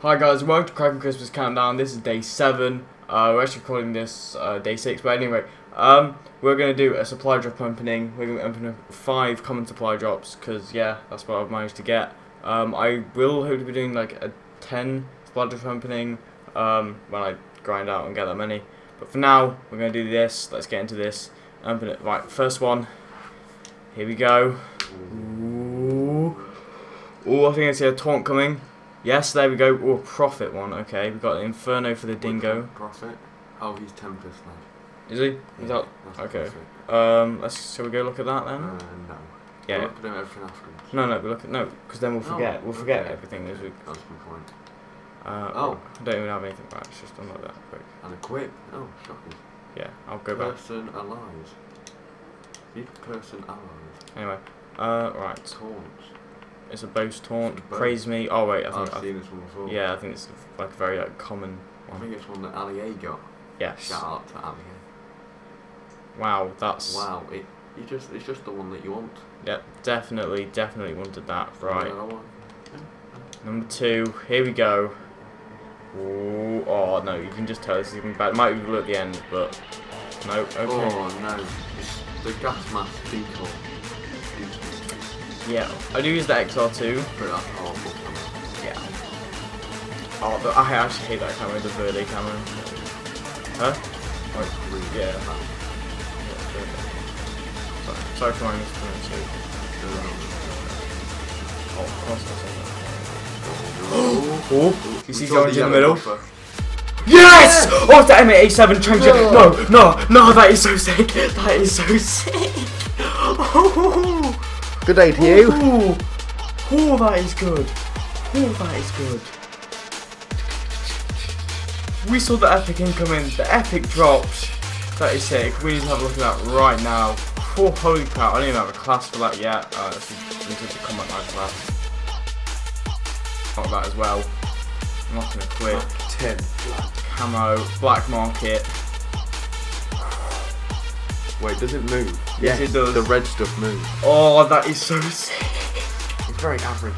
Hi guys, welcome to Cracking Christmas Countdown. This is day 7. Uh, we're actually calling this uh, day 6, but anyway, um, we're going to do a supply drop opening. We're going to open 5 common supply drops, because yeah, that's what I've managed to get. Um, I will hope to be doing like a 10 supply drop opening um, when I grind out and get that many. But for now, we're going to do this. Let's get into this. Open it. Right, first one. Here we go. Ooh. Ooh, I think I see a taunt coming. Yes, there we go. Oh, Prophet one. Okay, we got Inferno for the dingo. Prophet. Oh, he's Tempest lad. Is he? He's out. That's okay. Um, let's. Shall we go look at that then? Uh, no. yeah. We'll look at everything afterwards. No, no. We look at no, because then we'll Oh, forget. we'll forget okay. everything as we. That's my point. Uh, Oh. I don't even have anything. Right, it's just unlock that quick. And equip. Oh, shocking. Yeah, I'll go back. Person allies. Need person allies. Anyway. Uh, right. Taunts. It's a boast taunt. A. Praise me. Oh wait, I I've think. I, seen this one before. yeah, I think it's like a very like common I think it's one that Ali A got. Yes. Shout out to Ali Wow, that's. Wow, it, you just, it's just the one that you want. Yep, definitely, definitely wanted that. Right. Number two, here we go. Ooh, oh no, you can just tell this is even bad. It might be blue at the end, but no, okay. Oh no. It's the gas mask decoy. Yeah, I do use the XR2. But that's horrible. Yeah. Oh, but I actually hate that camera, the Verde camera. Huh? Like, really Yeah. Yeah, Sorry, sorry for my mispronunciation. Oh, of course I said that. Oh, Oh, you see saw orange in the middle? buffer. Yes! Oh, it's the M87 trencher. No, no, no, that is so sick. That is so sick. Oh. Good day to you. Ooh. Oh, that is good. Oh, that is good. We saw the epic incoming, the epic drops. That is sick. We need to have a look at that right now. Oh, holy cow. I don't even have a class for that yet. Uh, this is the combat knife class. Got that as well. I'm not gonna quit. Ten. Camo, black market. Wait, does it move? Yes, it does. The red stuff moves. Oh, that is so sick. It's very average.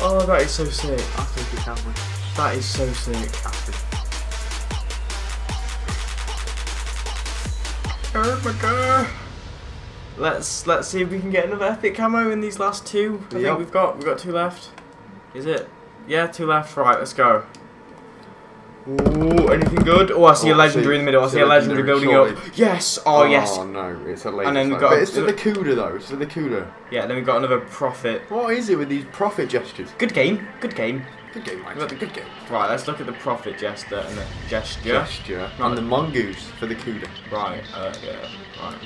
Oh, that is so sick. I think it's average. That is so sick. Oh my god. Let's let's see if we can get another epic camo in these last two. I Yep. think we've got we've got two left. Is it? Yeah, two left. Right, let's go. Ooh, anything good? Oh, I see Oh, a legendary see- in the middle. I see a legendary building legendary, up. Yes. Oh, yes. Oh no, it's a laser. And then we got- But it's for the Kuda though. It's for the Kuda. Yeah. Then we got another Prophet. What is it with these Prophet gestures? Good game. Good game. Good game, mate. Good Good game. Right. Let's look at the Prophet gesture and the gesture. Gesture. Not And the mongoose for the Kuda. Right. Uh. Yeah. Right.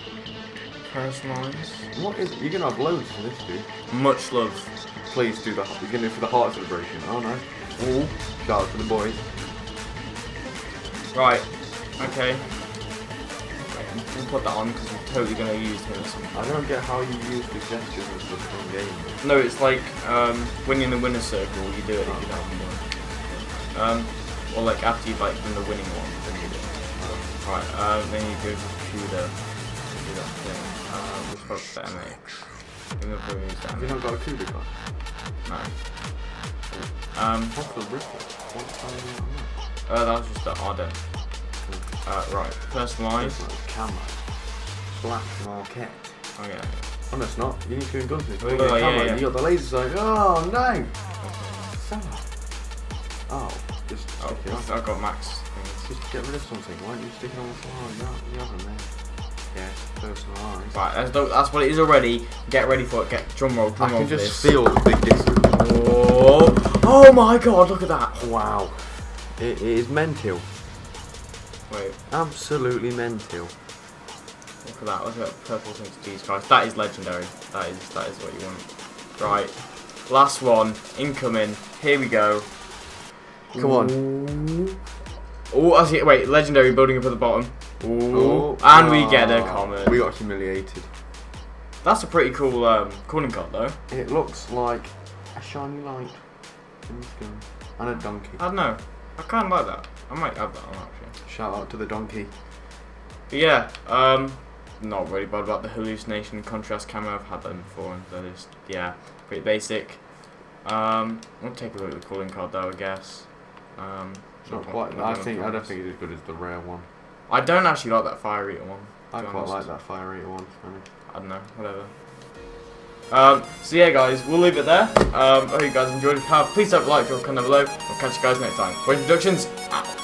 Personalize. What is it? You're gonna have loads for this, dude. Much love. Please do the. You're gonna do for the heart celebration. Oh no. Ooh. Shout out to the boys. Right. Okay. Wait, I'm gonna put that on because I'm totally gonna use him. I don't get how you use the gestures stuff from game. No, it's like um, when you're in the winner's circle, you do it if you don't have one. Um, or like after you've like done the winning one, then you do it. Right. Um, then you go to the do that thing. Uh, which one's the MA? I'm gonna probably use that. Have you not got a Kuda card? No. Um, What's the ripple? Going on uh, that was just the Arden. Uh, right. Personalize. This one's camo. Black market. Oh yeah. Oh no, it's not. You need to in gunsmith. Oh, You got yeah, yeah. You got the laser sight. Oh no! Sad. Oh, just Oh. I've got max things. Just get rid of something. Why don't you stick it on the floor? You have them there. Yes, personalised. Right, that's, the- that's what it is already. Get ready for it. Get drum roll, I drum roll can just this. feel the big difference. Oh, oh my god! Look at that. Wow. It, it is mental. Wait, Absolutely mental. look at that. Look at that purple thing these guys. That is legendary. That is that is what you want. Right, last one incoming. Here we go. Come on. Oh, I see. Wait, legendary building up at the bottom. Ooh, and we get a Ah, common. We got humiliated. That's a pretty cool um, calling card though. It looks like a shiny light in the sky. And a donkey. I don't know. I kind of like that. I might add that on actually. Shout out to the donkey. But yeah, um, not really bad about the hallucination contrast camera. I've had them before, and that is yeah, pretty basic. Um, we'll take a look at the calling card though, I guess. Um, not quite. I think I don't think it's as good as the rare one. I don't actually like that fire eater one. I quite honest. like that fire eater one. I don't know, whatever. Um, so yeah, guys, we'll leave it there. Um, I hope you guys enjoyed. Have please don't like, a comment below. I'll catch you guys next time. Voice introductions out.